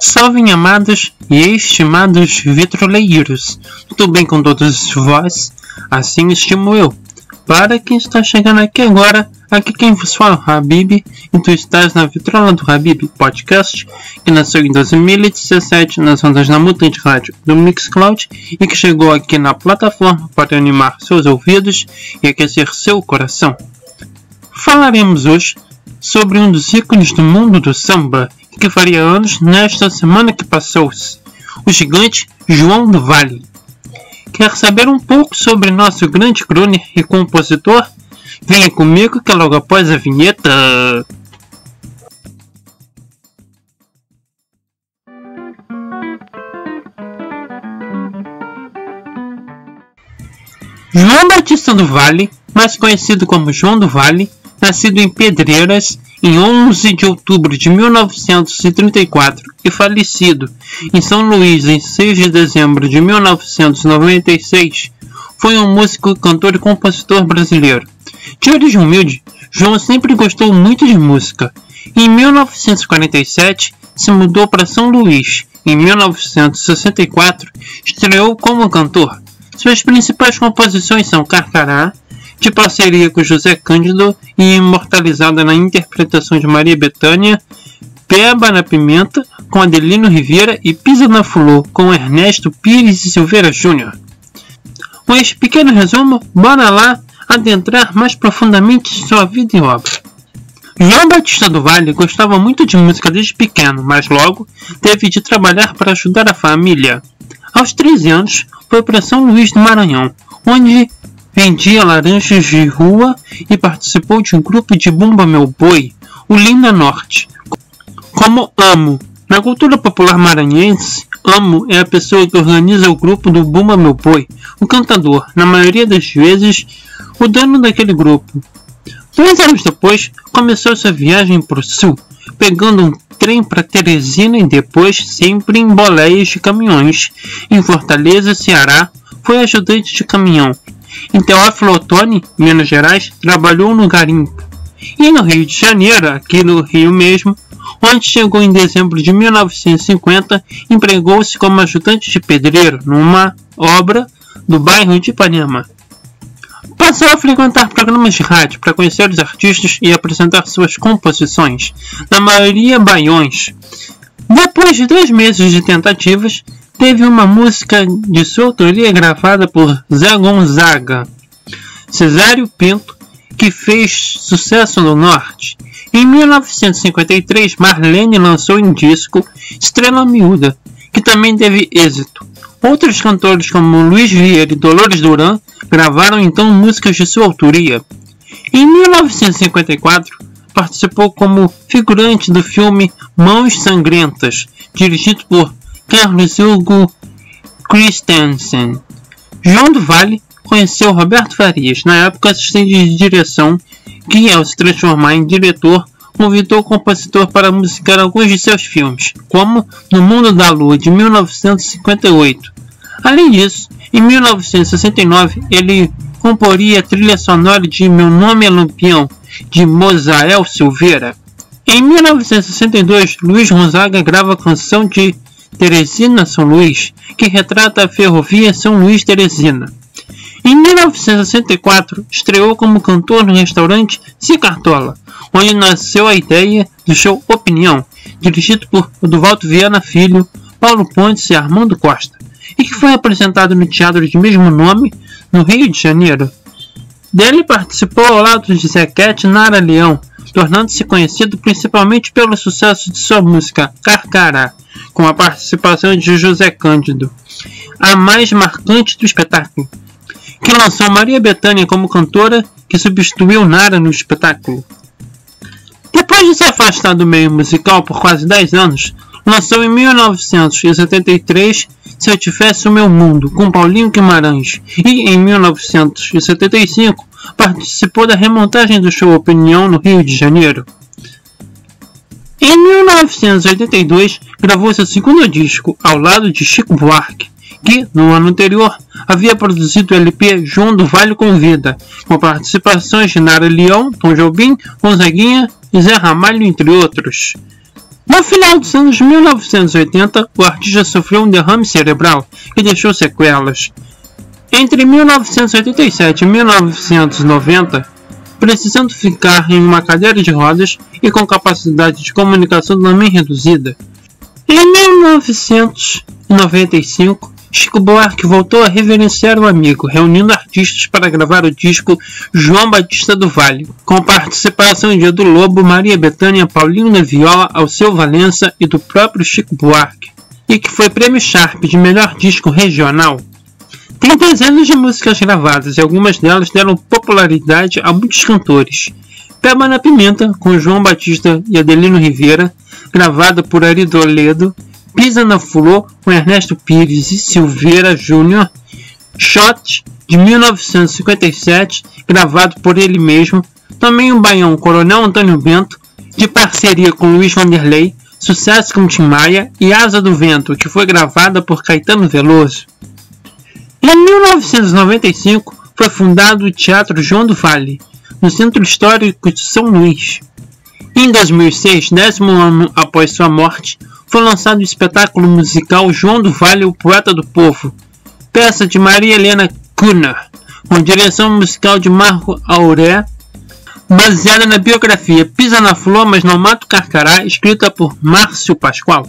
Salvem amados e estimados vitroleiros. Tudo bem com todos vós? Assim estimo eu. Para quem está chegando aqui agora, aqui quem vos fala é Habib, e tu estás na Vitrola do Habib Podcast, que nasceu em 2017 nas ondas da Mutante Rádio do Mixcloud e que chegou aqui na plataforma para animar seus ouvidos e aquecer seu coração. Falaremos hoje sobre um dos ícones do mundo do samba que faria anos nesta semana que passou-se, o gigante João do Vale. Quer saber um pouco sobre nosso grande crooner e compositor? Venha comigo que logo após a vinheta. João Batista do Vale, mais conhecido como João do Vale, nascido em Pedreiras em 11 de outubro de 1934 e falecido em São Luís em 6 de dezembro de 1996, foi um músico, cantor e compositor brasileiro. De origem humilde, João sempre gostou muito de música. Em 1947, se mudou para São Luís. Em 1964, estreou como cantor. Suas principais composições são Carcará, de parceria com José Cândido e imortalizada na interpretação de Maria Bethânia, Peba na Pimenta, com Adelino Rivera e Pisa na Flor, com Ernesto Pires e Silveira Júnior. Com este pequeno resumo, bora lá adentrar mais profundamente sua vida e obra. João Batista do Vale gostava muito de música desde pequeno, mas logo teve de trabalhar para ajudar a família. Aos 13 anos, foi para São Luís do Maranhão, onde vendia laranjas de rua e participou de um grupo de Bumba Meu Boi, o Linda Norte. Como Amo. Na cultura popular maranhense, Amo é a pessoa que organiza o grupo do Bumba Meu Boi, o cantador, na maioria das vezes, o dono daquele grupo. Dois anos depois, começou sua viagem para o sul, pegando um trem para Teresina e depois sempre em boleias de caminhões. Em Fortaleza, Ceará, foi ajudante de caminhão em Teófilo Minas Gerais, trabalhou no garimpo. E no Rio de Janeiro, aqui no Rio mesmo, onde chegou em dezembro de 1950, empregou-se como ajudante de pedreiro numa obra do bairro de Ipanema. Passou a frequentar programas de rádio para conhecer os artistas e apresentar suas composições, na maioria baiões. Depois de dois meses de tentativas, teve uma música de sua autoria gravada por Zé Gonzaga, Cesário Pinto, que fez sucesso no Norte. Em 1953, Marlene lançou em disco Estrela Miúda, que também teve êxito. Outros cantores como Luiz Vieira e Dolores Duran gravaram então músicas de sua autoria. Em 1954, participou como figurante do filme Mãos Sangrentas, dirigido por Carlos Hugo Christensen. João do Vale conheceu Roberto Farias, na época assistente de direção, que, ao se transformar em diretor, convidou o compositor para musicar alguns de seus filmes, como No Mundo da Lua, de 1958. Além disso, em 1969, ele comporia a trilha sonora de Meu Nome é Lampião, de Mosael Silveira. Em 1962, Luiz Gonzaga grava a canção de Teresina São Luís, que retrata a ferrovia São Luís Teresina. Em 1964, estreou como cantor no restaurante Cicartola, onde nasceu a ideia do show Opinião, dirigido por Oduvaldo Viana Filho, Paulo Pontes e Armando Costa, e que foi apresentado no teatro de mesmo nome, no Rio de Janeiro. Dele participou ao lado de Zequete Nara Leão, tornando-se conhecido principalmente pelo sucesso de sua música Carcará, com a participação de José Cândido, a mais marcante do espetáculo, que lançou Maria Bethânia como cantora que substituiu Nara no espetáculo. Depois de se afastar do meio musical por quase 10 anos, lançou em 1973 Se Eu Tivesse o Meu Mundo, com Paulinho Guimarães, e em 1975 participou da remontagem do show Opinião no Rio de Janeiro. Em 1982, gravou seu segundo disco ao lado de Chico Buarque, que, no ano anterior, havia produzido o LP João do Vale Convida, com participações de Nara Leão, Tom Jobim, Gonzaguinha e Zé Ramalho, entre outros. No final dos anos 1980, o artista sofreu um derrame cerebral que deixou sequelas. Entre 1987 e 1990, precisando ficar em uma cadeira de rodas e com capacidade de comunicação também reduzida. Em 1995, Chico Buarque voltou a reverenciar o amigo, reunindo artistas para gravar o disco João Batista do Vale, com participação de Edu Lobo, Maria Bethânia, Paulinho da Viola, Alceu Valença e do próprio Chico Buarque, e que foi prêmio Sharp de melhor disco regional. Tem dezenas de músicas gravadas e algumas delas deram popularidade a muitos cantores. Peba na Pimenta, com João Batista e Adelino Rivera, gravada por Ari Toledo, Pisa na Flor com Ernesto Pires e Silveira Júnior, Shot de 1957, gravado por ele mesmo, também o baião Coronel Antônio Bento, de parceria com Luiz Vanderlei, Sucesso com Tim Maia e Asa do Vento, que foi gravada por Caetano Veloso. Em 1995 foi fundado o Teatro João do Vale, no Centro Histórico de São Luís. Em 2006, décimo ano após sua morte, foi lançado o espetáculo musical João do Vale, o Poeta do Povo, peça de Maria Helena Kuhner, com direção musical de Marco Auré, baseada na biografia Pisa na Flor, mas não mata o Carcará, escrita por Márcio Pascoal.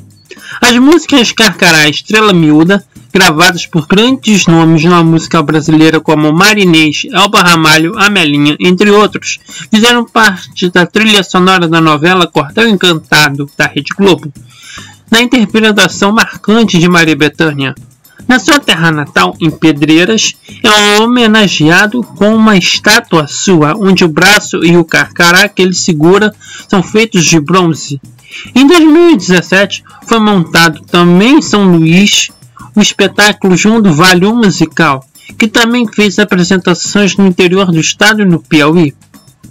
As músicas Carcará Estrela Miúda, gravadas por grandes nomes na música brasileira como Marinês, Elba Ramalho, Amelinha, entre outros, fizeram parte da trilha sonora da novela Cordão Encantado, da Rede Globo na interpretação marcante de Maria Bethânia. Na sua terra natal, em Pedreiras, é homenageado com uma estátua sua, onde o braço e o carcará que ele segura são feitos de bronze. Em 2017, foi montado também em São Luís o espetáculo João do Vale musical, que também fez apresentações no interior do estado e no Piauí.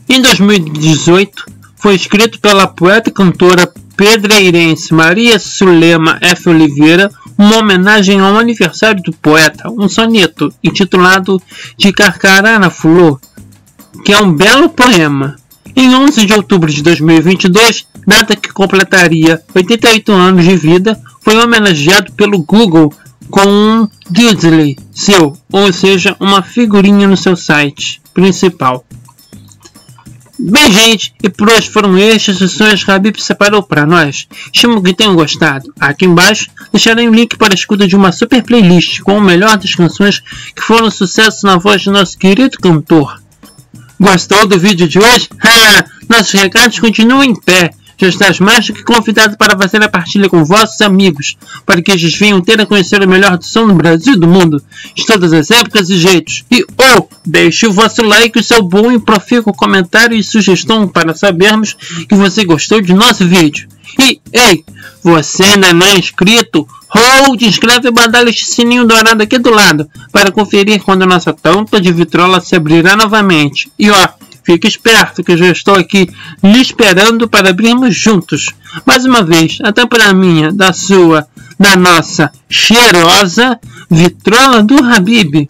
Em 2018, foi escrito pela poeta e cantora pedreirense Maria Sulema F. Oliveira uma homenagem ao aniversário do poeta, um soneto intitulado De Carcará na Flor, que é um belo poema. Em 11 de outubro de 2022, data que completaria 88 anos de vida, foi homenageado pelo Google com um Disney seu, ou seja, uma figurinha no seu site principal. Bem, gente, e por hoje foram estes os sonhos que a Habib separou para nós. Espero que tenham gostado. Aqui embaixo deixarei um link para a escuta de uma super playlist com o melhor das canções que foram sucesso na voz de nosso querido cantor. Gostou do vídeo de hoje? Nossos recados continuam em pé já estás mais do que convidado para fazer a partilha com vossos amigos, para que eles venham ter a conhecer o melhor do som do Brasil e do mundo, de todas as épocas e jeitos. E oh, deixe o vosso like, o seu bom e profícuo comentário e sugestão para sabermos que você gostou de nosso vídeo. E, ei, você ainda não é inscrito? Hold, inscreve e badala este sininho dourado aqui do lado, para conferir quando a nossa tampa de vitrola se abrirá novamente. E ó, Fique esperto que eu já estou aqui lhe esperando para abrirmos juntos. Mais uma vez, até para a minha, da sua, da nossa cheirosa vitrola do Habib.